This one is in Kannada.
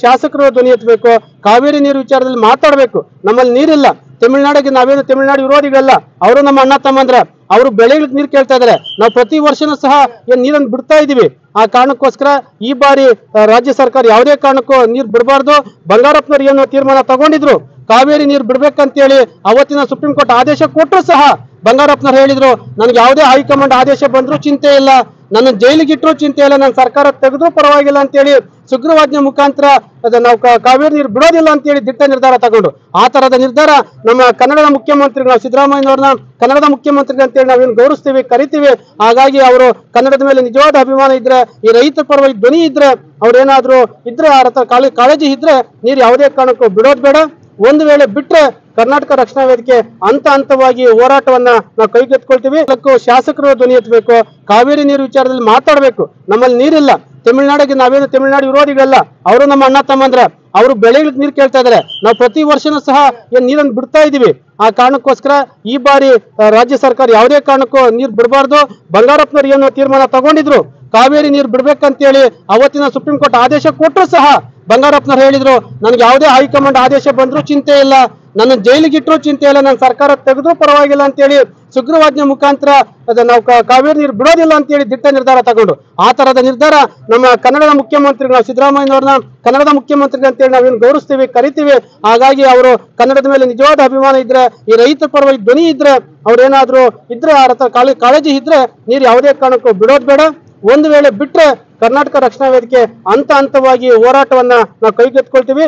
ಶಾಸಕರು ಧ್ವನಿ ಎತ್ತಬೇಕು, ಕಾವೇರಿ ನೀರು ವಿಚಾರದಲ್ಲಿ ಮಾತಾಡಬೇಕು. ನಮ್ಮಲ್ಲಿ ನೀರಿಲ್ಲ. ತಮಿಳ್ನಾಡಿಗೆ ನಾವೇನು ತಮಿಳ್ನಾಡು ವಿರೋಧಿಗಳಲ್ಲ ಅವರು ನಮ್ಮ ಅಣ್ಣ ತಮ್ಮಂದ್ರ. ಅವರು ಬೆಳೆಗಳಿಗೆ ನೀರು ಕೇಳ್ತಾ ಇದಾರೆ ನಾವು ಪ್ರತಿ ವರ್ಷನೂ ಸಹ ಏನ್ ನೀರನ್ನು ಬಿಡ್ತಾ ಇದೀವಿ ಆ ಕಾರಣಕ್ಕೋಸ್ಕರ ಈ ಬಾರಿ ರಾಜ್ಯ ಸರ್ಕಾರ ಯಾವುದೇ ಕಾರಣಕ್ಕೂ ನೀರು ಬಿಡಬಾರ್ದು. ಬಂಗಾರಪ್ಪನವ್ರು ಏನು ತೀರ್ಮಾನ ತಗೊಂಡಿದ್ರು. ಕಾವೇರಿ ನೀರು ಬಿಡ್ಬೇಕಂತೇಳಿ ಅವತ್ತಿನ ಸುಪ್ರೀಂ ಕೋರ್ಟ್ ಆದೇಶ ಕೊಟ್ಟರು ಸಹ. ಬಂಗಾರಪ್ಪನವ್ರು ಹೇಳಿದ್ರು, ನನಗೆ ಯಾವುದೇ ಹೈಕಮಾಂಡ್ ಆದೇಶ ಬಂದರೂ ಚಿಂತೆ ಇಲ್ಲ. ನನ್ನ ಜೈಲಿಗೆ ಇಟ್ಟರು ಚಿಂತೆ ಇಲ್ಲ. ನನ್ನ ಸರ್ಕಾರ ತೆಗೆದ್ರೂ ಪರವಾಗಿಲ್ಲ ಅಂತೇಳಿ ಸುಗ್ರೀವಾಜ್ಞೆ ಮುಖಾಂತರ ನಾವು ಕಾವೇರಿ ನೀರು ಬಿಡೋದಿಲ್ಲ ಅಂತೇಳಿ ದಿಟ್ಟ ನಿರ್ಧಾರ ತಗೊಂಡು. ಆ ತರದ ನಿರ್ಧಾರ ನಮ್ಮ ಕನ್ನಡದ ಮುಖ್ಯಮಂತ್ರಿಗಳು ನಾವು ಕನ್ನಡದ ಮುಖ್ಯಮಂತ್ರಿಗಳು ಅಂತೇಳಿ ನಾವೇನು ಗೌರವಿಸ್ತೀವಿ, ಕರಿತೀವಿ. ಹಾಗಾಗಿ ಅವರು ಕನ್ನಡದ ಮೇಲೆ ನಿಜವಾದ ಅಭಿಮಾನ ಇದ್ರೆ, ಈ ರೈತ ಪರವಾಗಿ ಧ್ವನಿ ಇದ್ರೆ, ಅವ್ರೇನಾದ್ರೂ ಇದ್ರೆ, ಆ ರಥ ಕಾಳ- ಕಾಳಜಿ ಇದ್ರೆ ನೀರು ಯಾವುದೇ ಕಾರಣಕ್ಕೂ ಬಿಡೋದು ಬೇಡ. ಒಂದು ವೇಳೆ ಬಿಟ್ರೆ ಕರ್ನಾಟಕ ರಕ್ಷಣಾ ವೇದಿಕೆ ಹಂತ ಹಂತವಾಗಿ ಹೋರಾಟವನ್ನ ನಾವು ಕೈಗೆತ್ಕೊಳ್ತೀವಿ ಶಾಸಕರು ಧ್ವನಿ ಎತ್ತಬೇಕು, ಕಾವೇರಿ ನೀರು ವಿಚಾರದಲ್ಲಿ ಮಾತಾಡಬೇಕು. ನಮ್ಮಲ್ಲಿ ನೀರಿಲ್ಲ. ತಮಿಳ್ನಾಡಿಗೆ ನಾವೇನು ತಮಿಳ್ನಾಡು ವಿರೋಧಿಗಳಲ್ಲ ಅವರು ನಮ್ಮ ಅಣ್ಣ ತಮ್ಮಂದ್ರ. ಅವರು ಬೆಳೆಗಳಿಗೆ ನೀರು ಕೇಳ್ತಾ ಇದಾರೆ ನಾವು ಪ್ರತಿ ವರ್ಷನೂ ಸಹ ಏನ್ ನೀರನ್ನು ಬಿಡ್ತಾ ಇದೀವಿ ಆ ಕಾರಣಕ್ಕೋಸ್ಕರ ಈ ಬಾರಿ ರಾಜ್ಯ ಸರ್ಕಾರ ಯಾವುದೇ ಕಾರಣಕ್ಕೂ ನೀರು ಬಿಡಬಾರ್ದು. ಬಂಗಾರಪ್ಪನವ್ರು ಏನು ತೀರ್ಮಾನ ತಗೊಂಡಿದ್ರು. ಕಾವೇರಿ ನೀರು ಬಿಡ್ಬೇಕಂತೇಳಿ ಅವತ್ತಿನ ಸುಪ್ರೀಂ ಕೋರ್ಟ್ ಆದೇಶ ಕೊಟ್ಟರು ಸಹ ಬಂಗಾರಪ್ಪನವ್ರು ಹೇಳಿದ್ರು. ನನಗೆ ಯಾವುದೇ ಹೈಕಮಾಂಡ್ ಆದೇಶ ಬಂದ್ರೂ ಚಿಂತೆ ಇಲ್ಲ. ನನ್ನ ಜೈಲಿಗೆ ಇಟ್ಟರು ಚಿಂತೆ ಇಲ್ಲ ನನ್ನ ಸರ್ಕಾರ ತೆಗೆದ್ರೂ ಪರವಾಗಿಲ್ಲ ಅಂತೇಳಿ ಸುಗ್ರೀವಾಜ್ಞೆ ಮುಖಾಂತರ ನಾವು ಕಾವೇರಿ ನೀರು ಬಿಡೋದಿಲ್ಲ ಅಂತೇಳಿ ದಿಟ್ಟ ನಿರ್ಧಾರ ತಗೊಂಡು. ಆ ತರದ ನಿರ್ಧಾರ ನಮ್ಮ ಕನ್ನಡದ ಮುಖ್ಯಮಂತ್ರಿಗಳು, ನಾವು ಸಿದ್ದರಾಮಯ್ಯನವ್ರನ್ನ ಕನ್ನಡದ ಮುಖ್ಯಮಂತ್ರಿಗಳು ಅಂತೇಳಿ ನಾವೇನು ಗೌರವಿಸ್ತೀವಿ, ಕರಿತೀವಿ. ಹಾಗಾಗಿ ಅವರು ಕನ್ನಡದ ಮೇಲೆ ನಿಜವಾದ ಅಭಿಮಾನ ಇದ್ರೆ, ಈ ರೈತ ಪರವಾಗಿ ಧ್ವನಿ ಇದ್ರೆ ಅವ್ರೇನಾದ್ರೂ ಇದ್ರೆ, ಆ ರಥ ಕಾಳ- ಕಾಳಜಿ ಇದ್ರೆ ನೀರು ಯಾವುದೇ ಕಾರಣಕ್ಕೂ ಬಿಡೋದು ಬೇಡ. ಒಂದು ವೇಳೆ ಬಿಟ್ರೆ ಕರ್ನಾಟಕ ರಕ್ಷಣಾ ವೇದಿಕೆ ಹಂತ ಹಂತವಾಗಿ ಹೋರಾಟವನ್ನ ನಾವು ಕೈಗೆತ್ಕೊಳ್ತೀವಿ